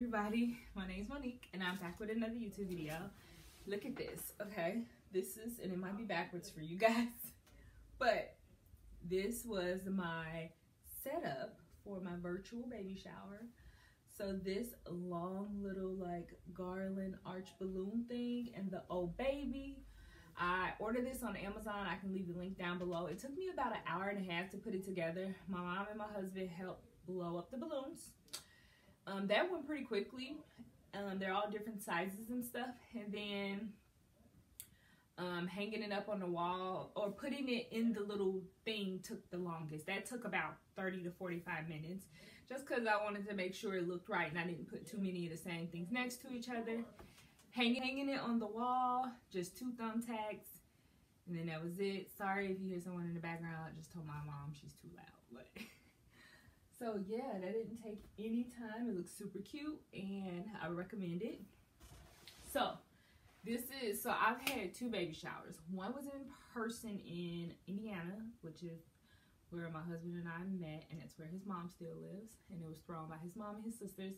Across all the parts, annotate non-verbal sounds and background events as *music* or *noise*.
everybody my name is monique and i'm back with another youtube video look at this okay this is and it might be backwards for you guys *laughs* but this was my setup for my virtual baby shower so this long little like garland arch balloon thing and the oh baby I ordered this on Amazon. I can leave the link down below. It took me about an hour and a half to put it together. My mom and my husband helped blow up the balloons. Um, that went pretty quickly. Um, they're all different sizes and stuff. And then um, hanging it up on the wall or putting it in the little thing took the longest. That took about 30 to 45 minutes just because I wanted to make sure it looked right and I didn't put too many of the same things next to each other. Hanging, hanging it on the wall, just two thumbtacks, and then that was it. Sorry if you hear someone in the background. I just told my mom she's too loud. But *laughs* So yeah, that didn't take any time. It looks super cute and I recommend it. So this is, so I've had two baby showers. One was in person in Indiana, which is where my husband and I met and that's where his mom still lives. And it was thrown by his mom and his sisters.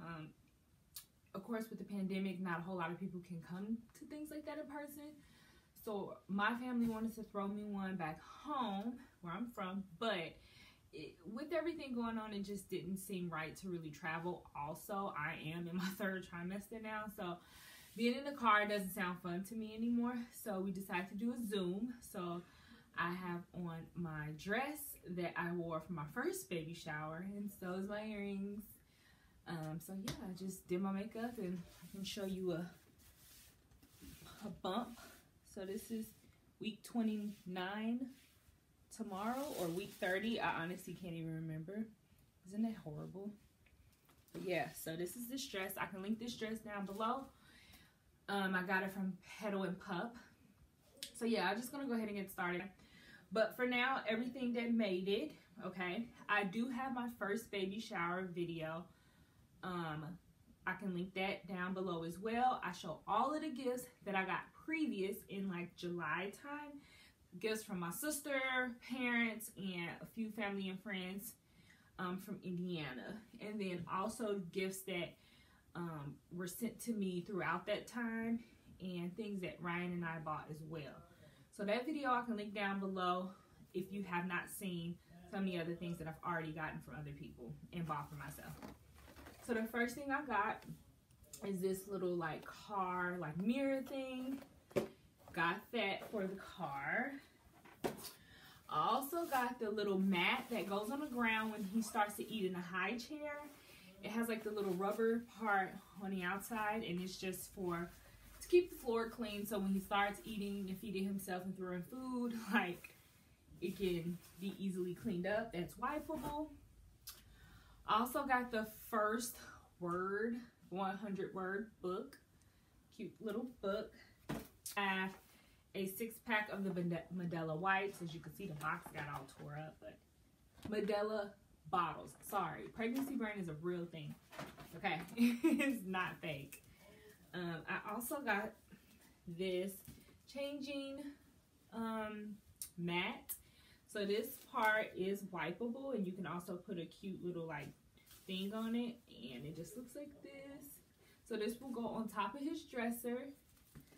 Um, of course, with the pandemic, not a whole lot of people can come to things like that in person. So my family wanted to throw me one back home where I'm from, but it, with everything going on, it just didn't seem right to really travel. Also, I am in my *laughs* third trimester now, so being in the car doesn't sound fun to me anymore. So we decided to do a Zoom. So I have on my dress that I wore for my first baby shower, and so is my earrings. Um, so yeah, I just did my makeup, and I can show you a a bump. So this is week 29 tomorrow or week 30. I honestly can't even remember. Isn't that horrible? But yeah, so this is this dress. I can link this dress down below. Um, I got it from Petal and Pup. So yeah, I'm just going to go ahead and get started. But for now, everything that made it, okay, I do have my first baby shower video. Um, I can link that down below as well. I show all of the gifts that I got previous in like July time gifts from my sister, parents, and a few family and friends um, from Indiana. And then also gifts that um, were sent to me throughout that time and things that Ryan and I bought as well. So that video I can link down below if you have not seen some of the other things that I've already gotten from other people and bought for myself. So the first thing I got is this little like car like mirror thing got that for the car. Also got the little mat that goes on the ground when he starts to eat in a high chair. It has like the little rubber part on the outside and it's just for to keep the floor clean so when he starts eating and feeding himself and throwing food, *laughs* like it can be easily cleaned up. That's wipeable. Also got the first word, 100 word book. Cute little book. I a six pack of the Medela wipes. As you can see, the box got all tore up, but Medela bottles. Sorry, pregnancy brain is a real thing. Okay, *laughs* it's not fake. Um, I also got this changing um, mat. So this part is wipeable and you can also put a cute little like thing on it and it just looks like this. So this will go on top of his dresser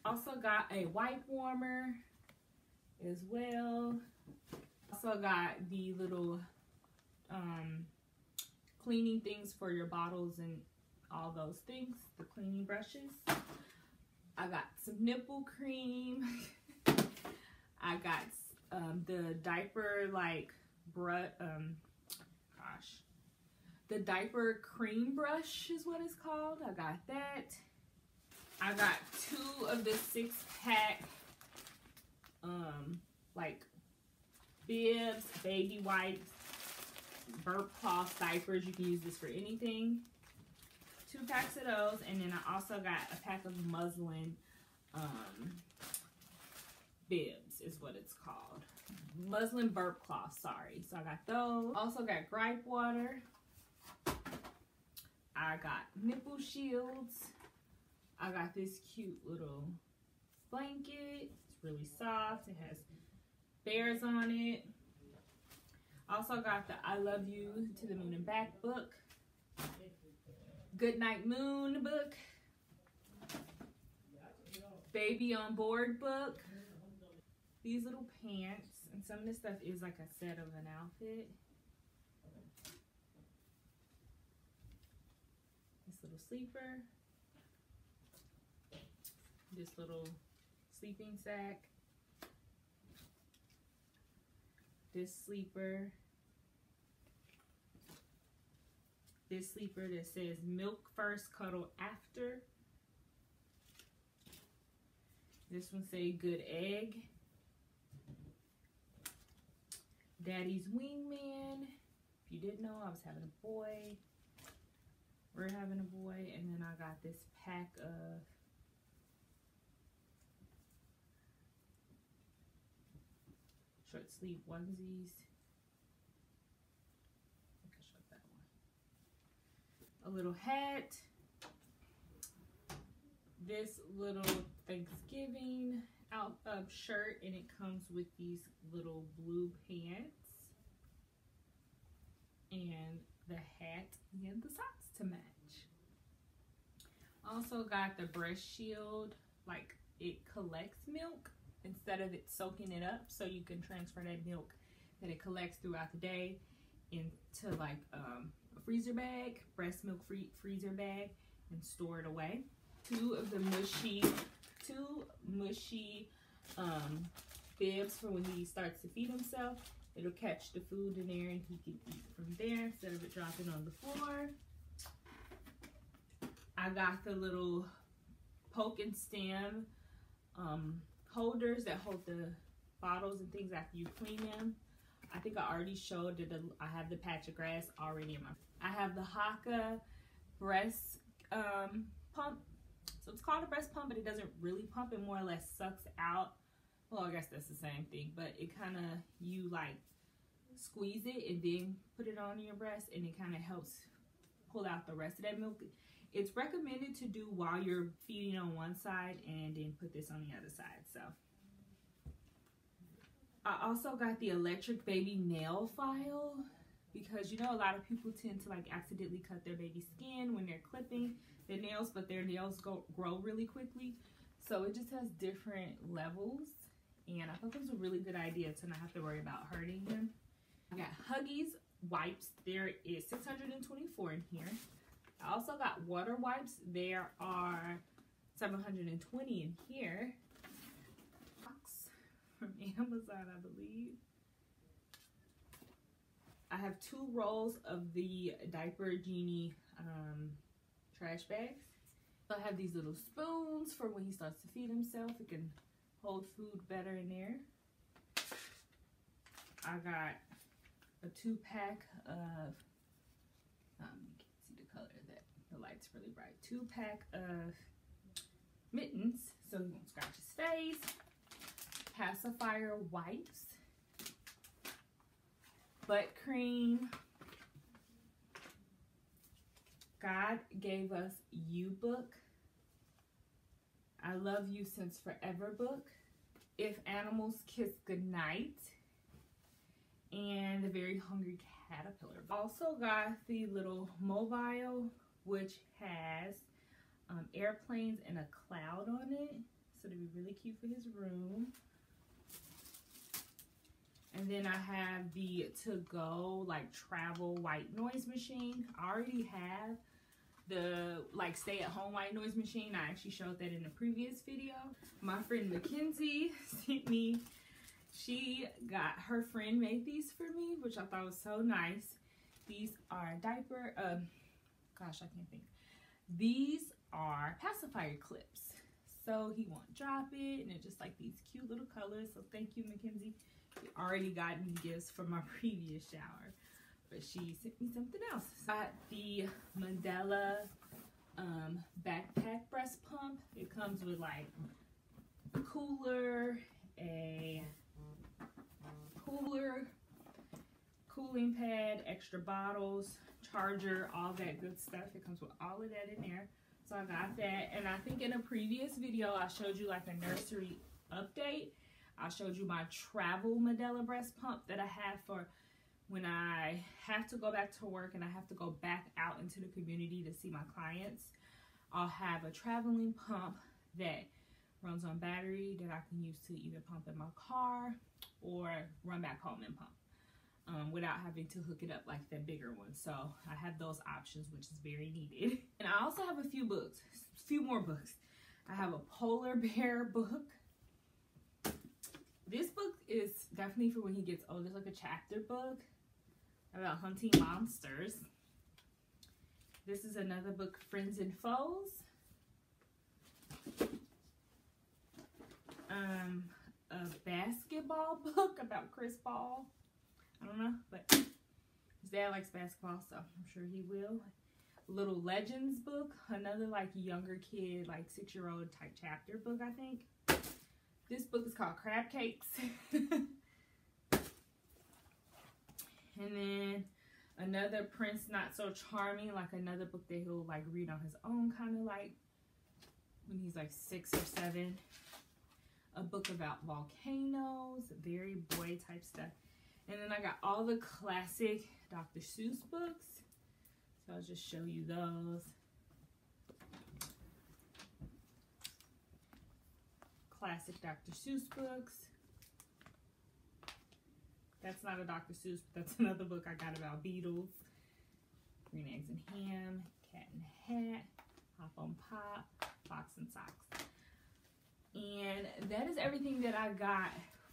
also got a wipe warmer as well. Also got the little um, cleaning things for your bottles and all those things, the cleaning brushes. I got some nipple cream. *laughs* I got um, the diaper like brush, um, gosh, the diaper cream brush is what it's called. I got that. I got two of the six pack, um, like bibs, baby wipes, burp cloth diapers. You can use this for anything. Two packs of those. And then I also got a pack of muslin um, bibs is what it's called. Muslin burp cloth, sorry. So I got those. Also got gripe water. I got nipple shields. I got this cute little blanket. It's really soft. It has bears on it. Also got the I Love You to the Moon and Back book. Good Night Moon book. Baby on Board book. These little pants. And some of this stuff is like a set of an outfit. This little sleeper. This little sleeping sack. This sleeper. This sleeper that says milk first, cuddle after. This one say good egg. Daddy's wingman. If you didn't know, I was having a boy. We're having a boy. And then I got this pack of short sleeve onesies. A little hat. This little Thanksgiving out of shirt and it comes with these little blue pants and the hat and the socks to match. Also got the breast shield, like it collects milk instead of it soaking it up so you can transfer that milk that it collects throughout the day into like um, a freezer bag, breast milk free freezer bag and store it away. Two of the Mushie, two Mushie um, bibs for when he starts to feed himself. It'll catch the food in there and he can eat from there instead of it dropping on the floor. I got the little poke and stem um, holders that hold the bottles and things after you clean them. I think I already showed that I have the patch of grass already in my. I have the Haakaa breast um, pump. So it's called a breast pump, but it doesn't really pump. It more or less sucks out. Well, I guess that's the same thing, but it kind of you like squeeze it and then put it on your breast, and it kind of helps pull out the rest of that milk. It's recommended to do while you're feeding on one side and then put this on the other side. So I also got the electric baby nail file because you know a lot of people tend to like accidentally cut their baby skin when they're clipping their nails, but their nails go grow really quickly. So it just has different levels and I thought it was a really good idea to not have to worry about hurting them. I got Huggies wipes. There is 624 in here. I also got water wipes. There are 720 in here. Box from *laughs* Amazon, I believe. I have two rolls of the Diaper Genie um, trash bags. So I have these little spoons for when he starts to feed himself. It can hold food better in there. I got a two pack of um, light's really bright. Two pack of mittens so he won't scratch his face. Pacifier wipes. Butt cream. God gave us You book. I love you since forever book. If animals kiss goodnight. And the very hungry caterpillar. Also got the little mobile which has um, airplanes and a cloud on it. So it'd be really cute for his room. And then I have the to-go, like, travel white noise machine. I already have the, like, stay-at-home white noise machine. I actually showed that in the previous video. My friend Mackenzie *laughs* sent me, she got, her friend made these for me, which I thought was so nice. These are diaper, um, gosh, I can't think. These are pacifier clips. So he won't drop it, and it's just like these cute little colors. So thank you, Mackenzie. We already got me gifts from my *laughs* previous shower, but she sent me something else. Got the Medela um, backpack breast pump. It comes with like a cooler, a cooler, cooling pad, extra bottles, charger, all that good stuff. It comes with all of that in there. So I got that. And I think in a previous video, I showed you like a nursery update. I showed you my travel Medela breast pump that I have for when I have to go back to work and I have to go back out into the community to see my clients, I'll have a traveling pump that runs on battery that I can use to either pump in my car or run back home and pump um, without having to hook it up like the bigger one. So I have those options, which is very needed. *laughs* And I also have a few books, a few more books. I have a polar *laughs* bear book. This book is definitely for when he gets older. It's like a chapter book about hunting monsters. This is another book, Friends and Foes. Um, a basketball *laughs* book about Chris Paul. I don't know, but his dad likes basketball, so I'm sure he will. Little Legends book, another like younger kid, like six year old type chapter book, I think. This book is called Crab Cakes. *laughs* and then another Prince Not So Charming, like another book that he'll like read on his own, kind of like when he's like six or seven. A book about volcanoes, very boy type stuff. And then I got all the classic Dr. Seuss books. So I'll just show you those. Classic Dr. Seuss books. That's not a Dr. Seuss, but that's *laughs* another book I got about beetles. Green Eggs and Ham, Cat and Hat, Hop on Pop, Fox and Socks. And that is everything that I got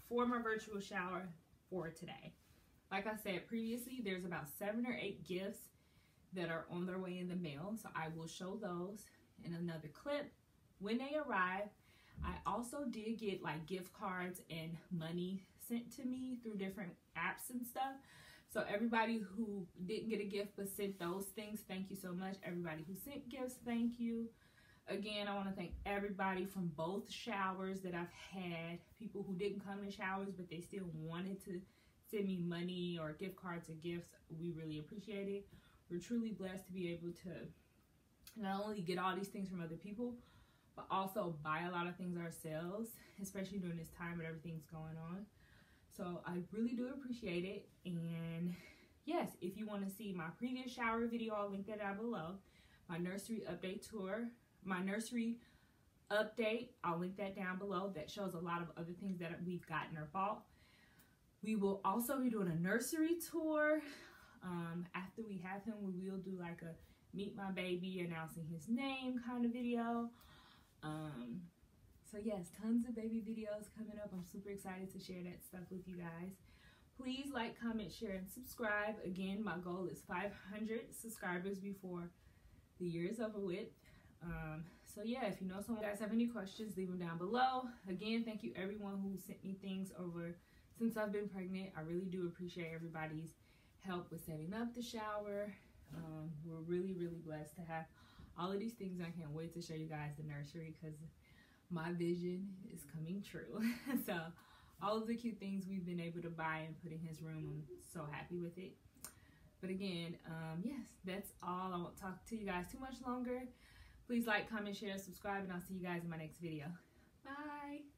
for my virtual shower for today. Like I said previously, there's about seven or eight gifts that are on their way in the mail. So I will show those in another clip when they arrive. I also did get like gift cards and money sent to me through different apps and stuff. So everybody who didn't get a gift but sent those things, thank you so much. Everybody who sent gifts, thank you. Again, I want to thank everybody from both showers that I've had. People who didn't come in showers but they still wanted to send me money or gift cards or gifts. We really appreciate it. We're truly blessed to be able to not only get all these things from other people, but also buy a lot of things ourselves, especially during this time when everything's going on. So I really do appreciate it. And yes, if you want to see my previous shower video, I'll link that down below. My nursery update tour, my nursery update, I'll link that down below. That shows a lot of other things that we've gotten or bought. We will also be doing a nursery tour. Um, after we have him, we will do like a meet my baby announcing his name kind of video. Um, so yes, tons of baby videos coming up. I'm super excited to share that stuff with you guys. Please like, comment, share, and subscribe. Again, my goal is 500 subscribers before the year is over with. Um, so yeah, if you know someone guys have any questions, leave them down below. Again, thank you everyone who sent me things over since I've been pregnant. I really do appreciate everybody's help with setting up the shower. Um, we're really, really blessed to have all of these things. I can't wait to show you guys the nursery because my vision is coming true. *laughs* so all of the cute things we've been able to buy and put in his room, I'm so happy with it. But again, um, yes, that's all. I won't talk to you guys too much longer. Please like, comment, share, subscribe, and I'll see you guys in my next video. Bye.